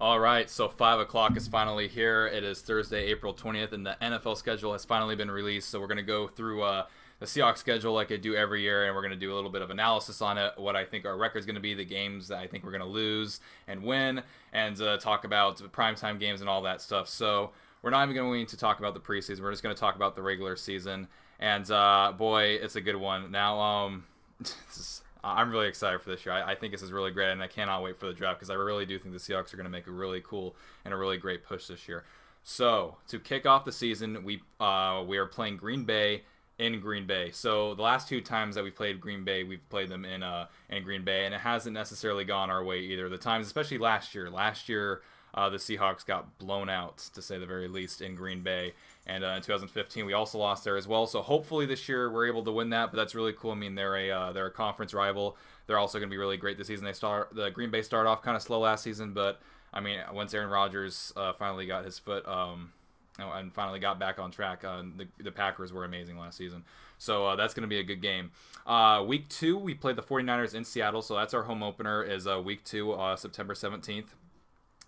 All right, so five o'clock is finally here. It is Thursday, April 20th, and the NFL schedule has finally been released. So we're going to go through uh, the Seahawks schedule like I do every year, and we're going to do a little bit of analysis on it, what I think our record is going to be, the games that I think we're going to lose and win, and uh, talk about primetime games and all that stuff. So we're not even going to talk about the preseason. We're just going to talk about the regular season. And uh, boy, it's a good one. Now, um, I'm really excited for this year. I, I, think this is really great, and I cannot wait for the draft because I really do think the Seahawks are going to make a really cool and a really great push this year. So to kick off the season, we uh, we are playing Green Bay in Green Bay. So the last two times that we played Green Bay, we've played them in uh, in Green Bay, and it hasn't necessarily gone our way either. The times, especially last year, last year uh, the Seahawks got blown out, to say the very least, in Green Bay. And uh, in 2015, we also lost there as well. So hopefully this year we're able to win that. But that's really cool. I mean, they're a uh, they're a conference rival. They're also going to be really great this season. They start the Green Bay started off kind of slow last season, but I mean, once Aaron Rodgers uh, finally got his foot. Um, and finally got back on track. Uh, the, the Packers were amazing last season. So uh, that's going to be a good game. Uh, week two, we played the 49ers in Seattle. So that's our home opener is uh, week two, uh, September 17th.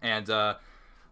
And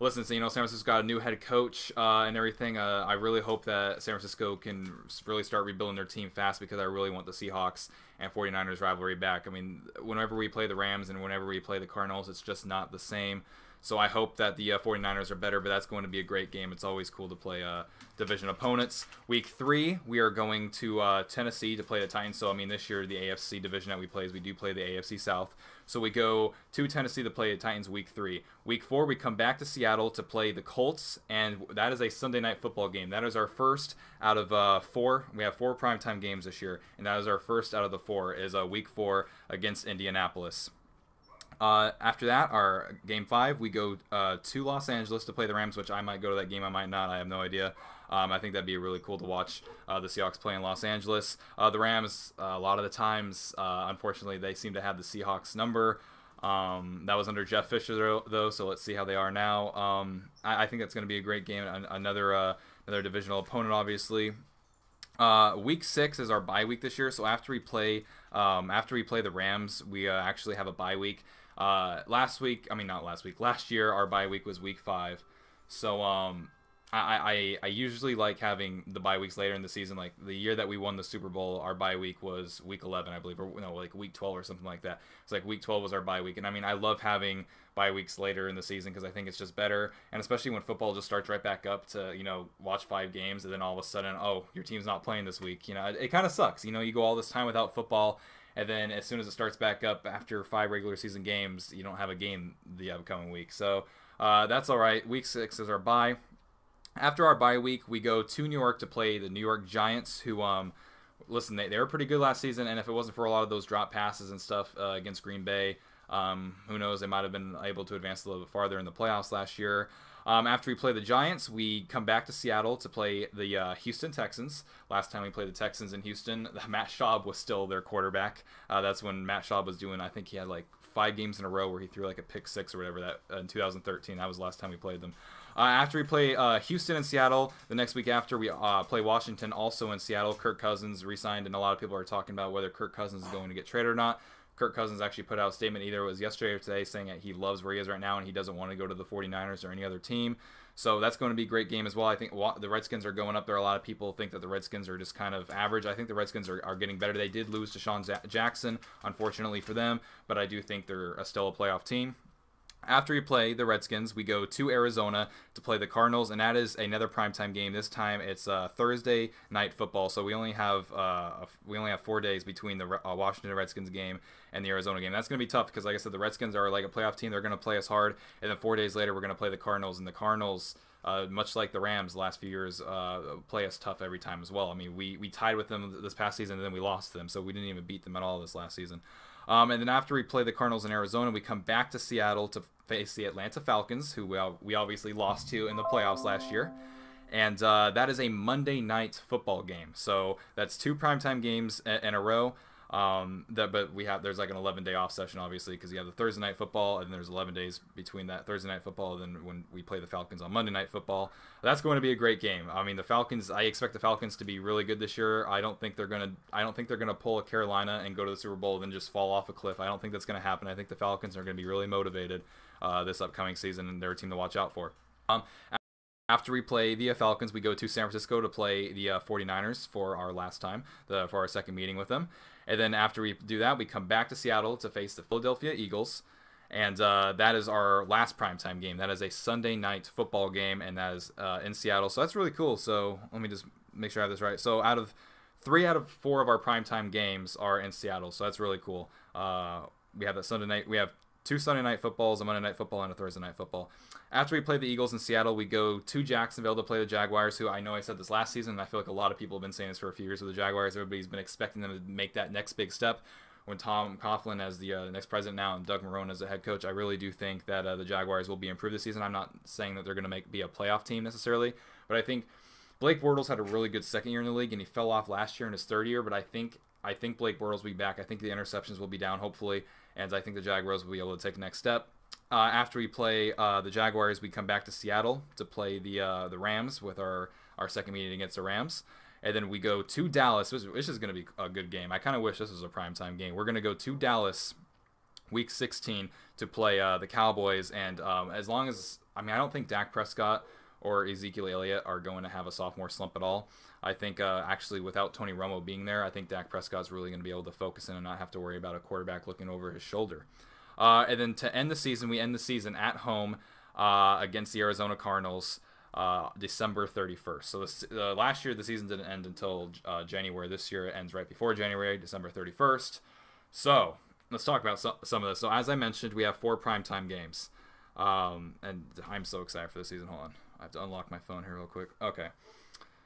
listen, so, you know, San Francisco got a new head coach uh, and everything. Uh, I really hope that San Francisco can really start rebuilding their team fast because I really want the Seahawks and 49ers rivalry back. I mean, whenever we play the Rams and whenever we play the Cardinals, it's just not the same. So I hope that the uh, 49ers are better, but that's going to be a great game. It's always cool to play uh, division opponents. Week three, we are going to uh, Tennessee to play the Titans. So, I mean, this year, the AFC division that we play is we do play the AFC South. So we go to Tennessee to play the Titans week three. Week four, we come back to Seattle to play the Colts, and that is a Sunday night football game. That is our first out of uh, four. We have four primetime games this year, and that is our first out of the four is uh, week four against Indianapolis. Uh, after that, our game five, we go uh, to Los Angeles to play the Rams, which I might go to that game, I might not, I have no idea. Um, I think that'd be really cool to watch uh, the Seahawks play in Los Angeles. Uh, the Rams, uh, a lot of the times, unfortunately, they seem to have the Seahawks number. Um, that was under Jeff Fisher though, so let's see how they are now. Um, I, I, think that's going to be a great game. Another another divisional opponent, obviously. Uh, week six is our bye week this year. So after we play, um, after we play the Rams, we uh, actually have a bye week. Uh, last week, I mean not last week, last year our bye week was week five. So um, I, I I usually like having the bye weeks later in the season. Like the year that we won the Super Bowl, our bye week was week 11, I believe, or no, like week 12 or something like that. It's like week 12 was our bye week, and I mean I love having bye weeks later in the season because I think it's just better, and especially when football just starts right back up to you know watch five games and then all of a sudden oh your team's not playing this week. You know it, it kind of sucks. You know you go all this time without football and then as soon as it starts back up after five regular season games, you don't have a game the upcoming week. So uh, that's all right. Week six is our bye. After our bye week, we go to New York to play the New York Giants, who um, listen, they, they were pretty good last season, and if it wasn't for a lot of those drop passes and stuff uh, against Green Bay, um, who knows, they might have been able to advance a little bit farther in the playoffs last year. Um, after we play the Giants, we come back to Seattle to play the uh, Houston Texans. Last time we played the Texans in Houston, Matt Schaub was still their quarterback. Uh, that's when Matt Schaub was doing, I think he had like five games in a row where he threw like a pick six or whatever that uh, in 2013. That was the last time we played them. Uh, after we play uh, Houston and Seattle, the next week after we uh, play Washington, also in Seattle. Kirk Cousins resigned, and a lot of people are talking about whether Kirk Cousins is going to get traded or not. Kirk Cousins actually put out a statement either it was yesterday or today saying that he loves where he is right now and he doesn't want to go to the 49ers or any other team. So that's going to be a great game as well. I think the Redskins are going up there. A lot of people think that the Redskins are just kind of average. I think the Redskins are, are getting better. They did lose DeSean Jackson, unfortunately for them, but I do think they're still a playoff team. After we play the Redskins, we go to Arizona to play the Cardinals, and that is another primetime game. This time it's uh, Thursday night football, so we only have uh, we only have four days between the uh, Washington Redskins game and the Arizona game. That's going to be tough because, like I said, the Redskins are like a playoff team. They're going to play us hard, and then four days later we're going to play the Cardinals, and the Cardinals. Uh, much like the Rams the last few years, uh, play us tough every time as well. I mean, we, we tied with them this past season and then we lost them, so we didn't even beat them at all this last season. Um, and then after we play the Cardinals in Arizona, we come back to Seattle to face the Atlanta Falcons, who we, we obviously lost to in the playoffs last year. And uh, that is a Monday night football game. So that's two primetime games in a row. Um, that but we have there's like an 11 day off session obviously because you have the Thursday night football and then there's 11 days between that Thursday night football and then when we play the Falcons on Monday night football. That's going to be a great game. I mean the Falcons I expect the Falcons to be really good this year. I don't think they're gonna I don't think they're gonna pull a Carolina and go to the Super Bowl and then just fall off a cliff. I don't think that's gonna happen. I think the Falcons are gonna be really motivated uh, this upcoming season and they're a team to watch out for. Um, after we play the Falcons, we go to San Francisco to play the uh, 49ers for our last time, the, for our second meeting with them. And then after we do that, we come back to Seattle to face the Philadelphia Eagles. And uh, that is our last primetime game. That is a Sunday night football game, and that is uh, in Seattle. So that's really cool. So let me just make sure I have this right. So out of three out of four of our primetime games are in Seattle. So that's really cool. Uh, we have that Sunday night. We have two Sunday night footballs, a Monday night football, and a Thursday night football. After we play the Eagles in Seattle, we go to Jacksonville to play the Jaguars, who I know I said this last season, and I feel like a lot of people have been saying this for a few years with the Jaguars. Everybody's been expecting them to make that next big step. When Tom Coughlin as the uh, next president now and Doug Marrone as the head coach, I really do think that uh, the Jaguars will be improved this season. I'm not saying that they're going to make be a playoff team necessarily, but I think Blake Bortles had a really good second year in the league, and he fell off last year in his third year. But I think I think Blake Bortles will be back. I think the interceptions will be down, hopefully, and I think the Jaguars will be able to take the next step. Uh, after we play uh, the Jaguars, we come back to Seattle to play the uh, the Rams with our, our second meeting against the Rams. And then we go to Dallas, which, is going to be a good game. I kind of wish this was a primetime game. We're going to go to Dallas week 16 to play uh, the Cowboys. And um, as long as, I mean, I don't think Dak Prescott or Ezekiel Elliott are going to have a sophomore slump at all. I think uh, actually without Tony Romo being there, I think Dak Prescott's really going to be able to focus in and not have to worry about a quarterback looking over his shoulder. Uh, and then to end the season, we end the season at home uh, against the Arizona Cardinals. Uh, December 31st. So this, uh, last year the season didn't end until uh, January. This year it ends right before January, December 31st. So let's talk about so, some of this. So as I mentioned, we have four primetime games, um, and I'm so excited for the season. Hold on, I have to unlock my phone here real quick. Okay.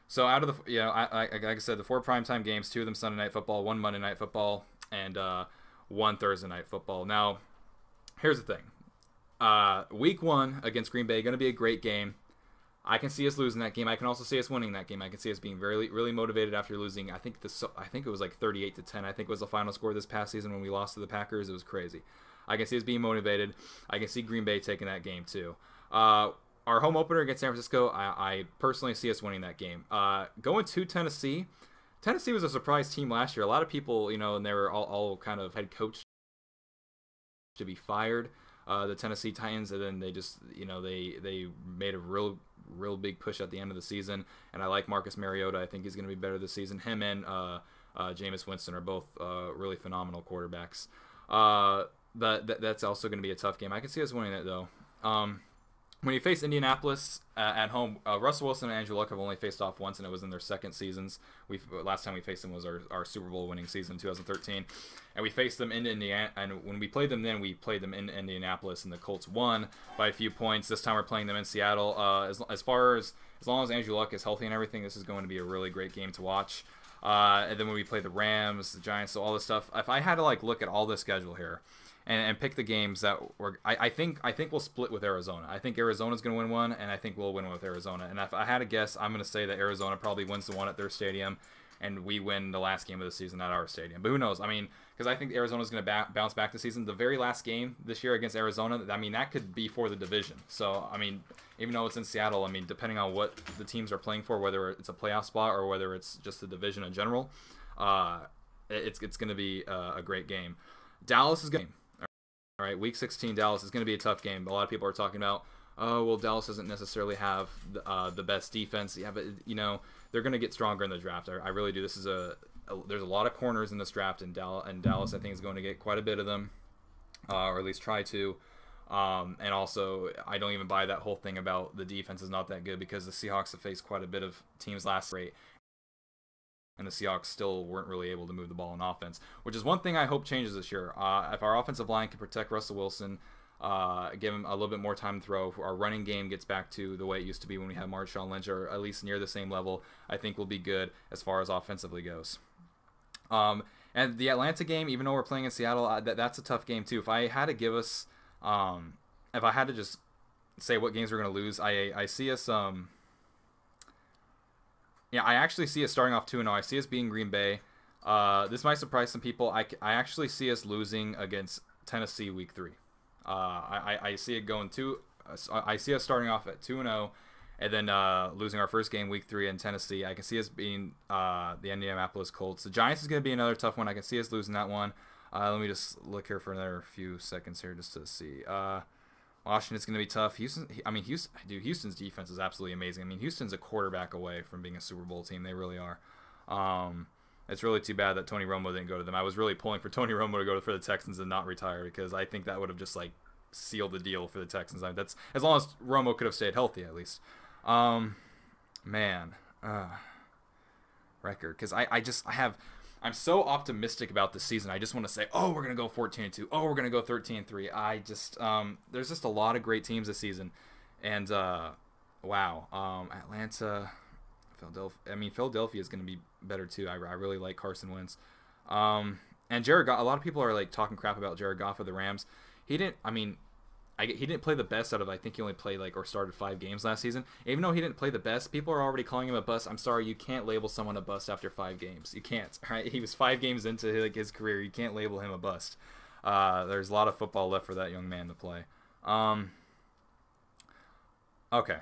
So out of the, you know, I, I, like I said, the four primetime games, two of them Sunday night football, one Monday night football, and uh, one Thursday night football. Now, here's the thing. Uh, week one against Green Bay, going to be a great game. I can see us losing that game. I can also see us winning that game. I can see us being really really motivated after losing. I think this, I think it was like 38 to 10. I think was the final score this past season when we lost to the Packers. It was crazy. I can see us being motivated. I can see Green Bay taking that game too. Uh, our home opener against San Francisco, I, I personally see us winning that game. Uh, going to Tennessee, Tennessee was a surprise team last year. A lot of people, you know, and they were all, all kind of head coach to be fired. Uh, the Tennessee Titans, and then they just, you know, they they made a real real big push at the end of the season. And I like Marcus Mariota. I think he's going to be better this season. Him and uh, uh, Jameis Winston are both uh, really phenomenal quarterbacks. Uh, that's also going to be a tough game. I can see us winning it though. Um, when you face Indianapolis uh, at home, uh, Russell Wilson and Andrew Luck have only faced off once, and it was in their second seasons. We last time we faced them was our, our Super Bowl winning season, 2013, and we faced them in Indiana. And when we played them, then we played them in Indianapolis, and the Colts won by a few points. This time we're playing them in Seattle. Uh, as, as far as as long as Andrew Luck is healthy and everything, this is going to be a really great game to watch. Uh, and then when we play the Rams, the Giants, so all this stuff. If I had to like look at all the schedule here and, and pick the games that were. I, I think I think we'll split with Arizona. I think Arizona's going to win one, and I think we'll win one with Arizona. And if I had a guess, I'm going to say that Arizona probably wins the one at their stadium, and we win the last game of the season at our stadium. But who knows? I mean, because I think Arizona's going to ba- bounce back this season. The very last game this year against Arizona, I mean, that could be for the division. So I mean, even though it's in Seattle, I mean, depending on what the teams are playing for, whether it's a playoff spot or whether it's just the division in general, uh, it's it's going to be a great game. Dallas is going. All right, Week 16, Dallas is going to be a tough game. A lot of people are talking about, oh, well, Dallas doesn't necessarily have the, uh, the best defense. Yeah, but you know they're going to get stronger in the draft. I, I really do. This is a, a, there's a lot of corners in this draft, and Dallas, and Dallas I think is going to get quite a bit of them, uh, or at least try to. Um, and also, I don't even buy that whole thing about the defense is not that good because the Seahawks have faced quite a bit of teams last rate, and the Seahawks still weren't really able to move the ball in offense, which is one thing I hope changes this year. Uh, if our offensive line can protect Russell Wilson, uh, give him a little bit more time to throw, our running game gets back to the way it used to be when we had Marshawn Lynch, or at least near the same level, I think we'll be good as far as offensively goes. Um, and the Atlanta game, even though we're playing in Seattle, uh, that, that's a tough game too. If I had to give us, um, if I had to just say what games we're going to lose, I I see us um, yeah, I actually see us starting off 2 0. I see us being Green Bay. Uh, this might surprise some people. I, I actually see us losing against Tennessee week three. Uh, I, I see it going two. I see us starting off at two and zero, oh, and then uh, losing our first game week three in Tennessee. I can see us being uh, the Indianapolis Colts. The Giants is going to be another tough one. I can see us losing that one. Uh, let me just look here for another few seconds here just to see. Washington's going to be tough. Houston, I mean, Houston, dude, Houston's defense is absolutely amazing. I mean, Houston's a quarterback away from being a Super Bowl team. They really are. Um, it's really too bad that Tony Romo didn't go to them. I was really pulling for Tony Romo to go for the Texans and not retire because I think that would have just like sealed the deal for the Texans. I mean, that's as long as Romo could have stayed healthy at least. Um, man, uh, record because I I just I have. I'm so optimistic about this season. I just want to say, oh, we're gonna go 14 and two. Oh, we're gonna go 13 and three. I just um, there's just a lot of great teams this season, and uh, wow, um, Atlanta, Philadelphia. I mean, Philadelphia is gonna be better too. I, I really like Carson Wentz. Um, and Jared Goff, a lot of people are like talking crap about Jared Goff of the Rams. He didn't. I mean, I, he didn't play the best out of. I think he only played like or started five games last season. Even though he didn't play the best, people are already calling him a bust. I'm sorry, you can't label someone a bust after five games. You can't. Right? He was five games into like his career. You can't label him a bust. Uh, there's a lot of football left for that young man to play. Um, okay.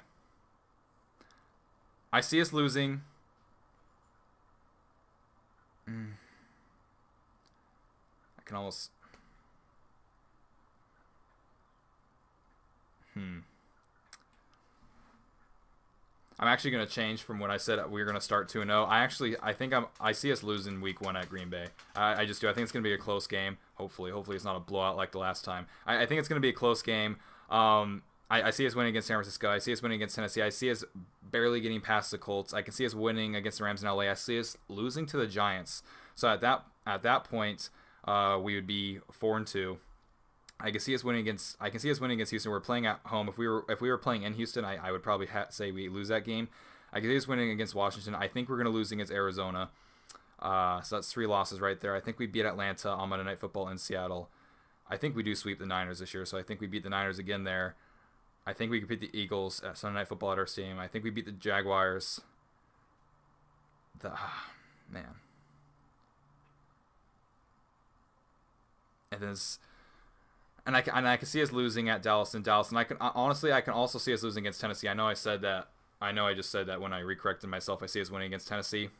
I see us losing. Mm. I can almost Hmm. I'm actually going to change from what I said we are going to start 2 0. I actually I think I'm I see us losing week 1 at Green Bay. I, I just do. I think it's going to be a close game. Hopefully, hopefully it's not a blowout like the last time. I, I think it's going to be a close game. Um, I, I, see us winning against San Francisco. I see us winning against Tennessee. I see us barely getting past the Colts. I can see us winning against the Rams in LA. I see us losing to the Giants. So at that at that point, uh, we would be four and two. I can see us winning against. I can see us winning against Houston. We're playing at home. If we were if we were playing in Houston, I, I would probably ha- say we lose that game. I can see us winning against Washington. I think we're going to lose against Arizona. Uh, so that's three losses right there. I think we beat Atlanta on Monday Night Football in Seattle. I think we do sweep the Niners this year, so I think we beat the Niners again there. I think we could beat the Eagles at Sunday Night Football at our stadium. I think we beat the Jaguars. The ah, man. And then and I can, and I can see us losing at Dallas and Dallas, and I can honestly I can also see us losing against Tennessee. I know I said that. I know I just said that when I recorrected myself. I see us winning against Tennessee.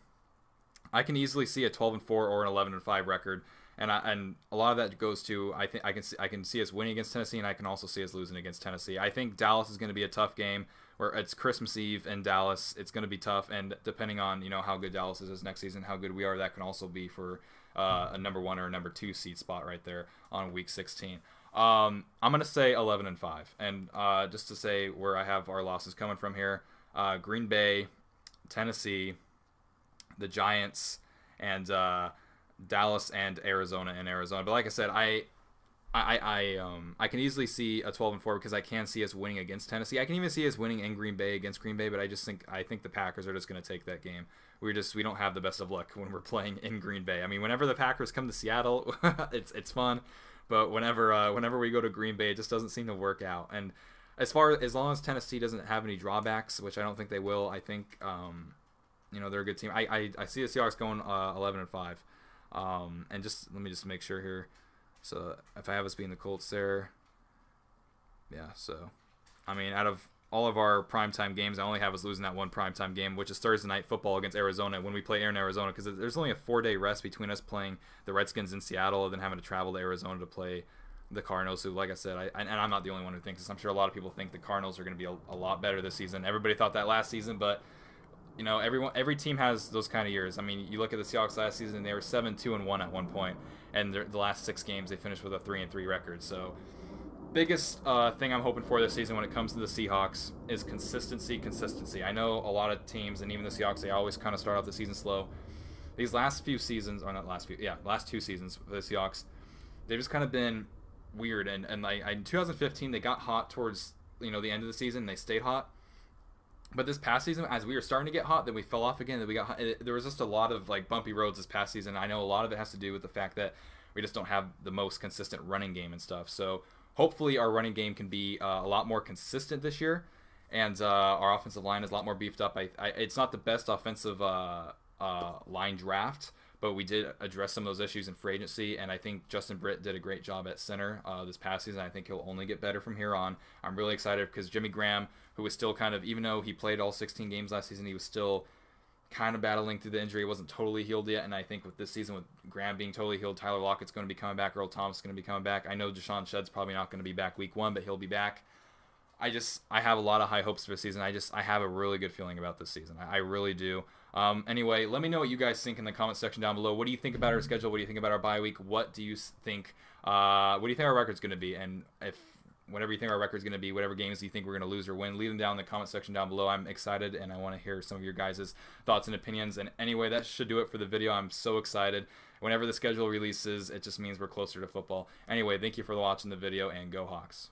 I can easily see a 12 and 4 or an 11 and 5 record, and I, and a lot of that goes to I think I can see I can see us winning against Tennessee, and I can also see us losing against Tennessee. I think Dallas is going to be a tough game. Where it's Christmas Eve in Dallas, it's going to be tough, and depending on you know how good Dallas is next season, how good we are, that can also be for uh, a number one or a number two seed spot right there on Week 16. Um, I'm gonna say 11 and five, and uh, just to say where I have our losses coming from here: uh, Green Bay, Tennessee, the Giants, and uh, Dallas and Arizona and Arizona. But like I said, I. I, I um I can easily see a 12 and 4 because I can see us winning against Tennessee. I can even see us winning in Green Bay against Green Bay, but I just think I think the Packers are just going to take that game. We're just we don't have the best of luck when we're playing in Green Bay. I mean, whenever the Packers come to Seattle, it's it's fun. But whenever uh, whenever we go to Green Bay, it just doesn't seem to work out. And as far as long as Tennessee doesn't have any drawbacks, which I don't think they will, I think um, you know they're a good team. I, I, I see the Seahawks going uh, 11 and five. Um, and just let me just make sure here. So if I have us being the Colts there, yeah. So I mean, out of all of our primetime games. I only have us losing that one primetime game, which is Thursday night football against Arizona when we play in Arizona, because there's only a four day rest between us playing the Redskins in Seattle and then having to travel to Arizona to play the Cardinals. Who, like I said, I, and I'm not the only one who thinks this. I'm sure a lot of people think the Cardinals are going to be a, a lot better this season. Everybody thought that last season, but you know, everyone, every team has those kind of years. I mean, you look at the Seahawks last season; they were seven, two, and one at one point, and the last six games they finished with a three and three record. So biggest uh, thing I'm hoping for this season when it comes to the Seahawks is consistency, consistency. I know a lot of teams, and even the Seahawks, they always kind of start off the season slow. These last few seasons, or not last few, yeah, last two seasons for the Seahawks, they've just kind of been weird. And and like in 2015, they got hot towards you know the end of the season. They stayed hot. But this past season, as we were starting to get hot, then we fell off again. Then we got hot. It, there was just a lot of like bumpy roads this past season. I know a lot of it has to do with the fact that we just don't have the most consistent running game and stuff. So hopefully our running game can be uh, a lot more consistent this year, and uh, our offensive line is a lot more beefed up. I, I, it's not the best offensive uh, uh line draft, but we did address some of those issues in free agency, and I think Justin Britt did a great job at center uh, this past season. I think he'll only get better from here on. I'm really excited because Jimmy Graham, who was still kind of, even though he played all 16 games last season, he was still kind of battling through the injury. He wasn't totally healed yet, and I think with this season, with Graham being totally healed, Tyler Lockett's going to be coming back, Earl Thomas is going to be coming back. I know DeShawn Shead's probably not going to be back week one, but he'll be back. I just I have a lot of high hopes for the season. I just I have a really good feeling about this season. I, I really do. Um, anyway, let me know what you guys think in the comment section down below. What do you think about our schedule? What do you think about our bye week? What do you think? Uh, what do you think our record's going to be? And if whatever you think our record's going to be, whatever games you think we're going to lose or win, leave them down in the comment section down below. I'm excited and I want to hear some of your guys' thoughts and opinions. And anyway, that should do it for the video. I'm so excited. Whenever the schedule releases, it just means we're closer to football. Anyway, thank you for watching the video and go Hawks.